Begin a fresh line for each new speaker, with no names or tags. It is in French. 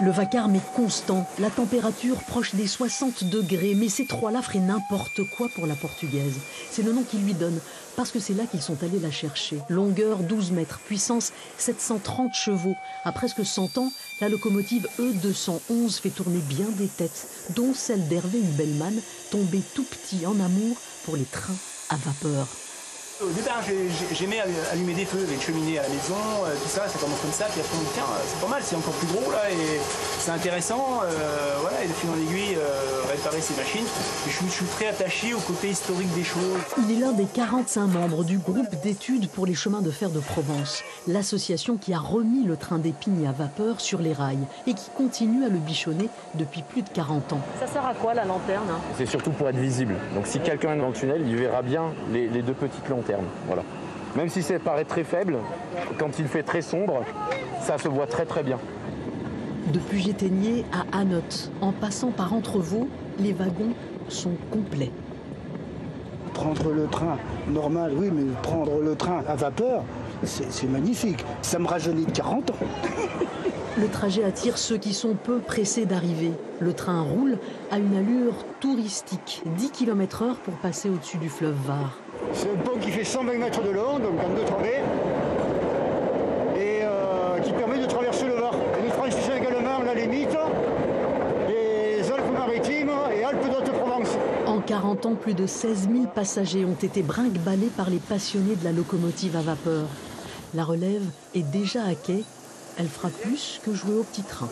Le vacarme est constant, la température proche des 60 degrés, mais ces trois-là feraient n'importe quoi pour la portugaise. C'est le nom qu'ils lui donnent, parce que c'est là qu'ils sont allés la chercher. Longueur 12 mètres, puissance 730 chevaux. À presque 100 ans, la locomotive E211 fait tourner bien des têtes, dont celle d'Hervé Hubelmann, tombé tout petit en amour pour les trains à vapeur.
Au départ, j'aimais allumer des feux avec cheminée à la maison, euh, tout ça, ça commence comme ça, puis après on dit tiens, c'est pas mal, c'est encore plus gros là, et c'est intéressant, euh, voilà, et de fil en aiguille, euh, réparer ces machines. Et je, suis très attaché au côté historique des choses.
Il est l'un des 45 membres du groupe d'études pour les chemins de fer de Provence, l'association qui a remis le train d'épines à vapeur sur les rails et qui continue à le bichonner depuis plus de 40 ans.
Ça sert à quoi la lanterne
C'est surtout pour être visible. Donc si quelqu'un est dans le tunnel, il verra bien les, les deux petites lanternes. Voilà. Même si ça paraît très faible, quand il fait très sombre, ça se voit très très bien.
De Puget-Théniers à Anote, en passant par Entrevaux, les wagons sont complets.
Prendre le train normal, oui, mais prendre le train à vapeur, c'est magnifique. Ça me rajeunit de 40 ans.
Le trajet attire ceux qui sont peu pressés d'arriver. Le train roule à une allure touristique, 10 km/h pour passer au-dessus du fleuve Var.
C'est un pont qui fait 120 mètres de long, donc en deux travées, et euh, qui permet de traverser le Var. Et nous franchissons également la
En 40 ans, plus de 16 000 passagers ont été brinque-ballés par les passionnés de la locomotive à vapeur. La relève est déjà à quai. Elle fera plus que jouer au petit train.